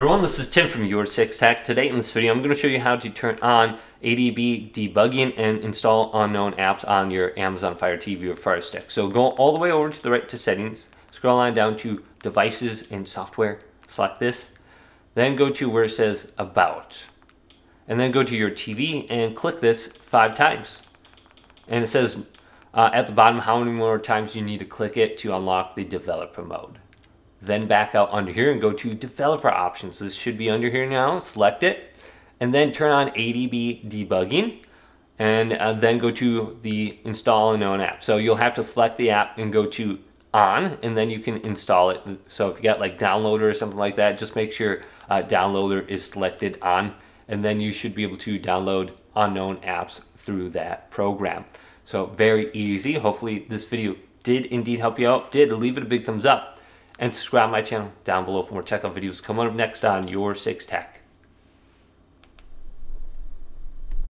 Everyone, this is Tim from Your Six Tech. Today in this video, I'm going to show you how to turn on ADB debugging and install unknown apps on your Amazon Fire TV or Fire Stick. So go all the way over to the right to settings, scroll on down to devices and software, select this, then go to where it says about, and then go to your TV and click this five times. And it says uh, at the bottom how many more times you need to click it to unlock the developer mode then back out under here and go to developer options. This should be under here now, select it, and then turn on ADB debugging, and uh, then go to the install a known app. So you'll have to select the app and go to on, and then you can install it. So if you got like downloader or something like that, just make sure uh, downloader is selected on, and then you should be able to download unknown apps through that program. So very easy. Hopefully this video did indeed help you out. If did, leave it a big thumbs up and subscribe my channel down below for more tech videos coming up next on Your Six Tech.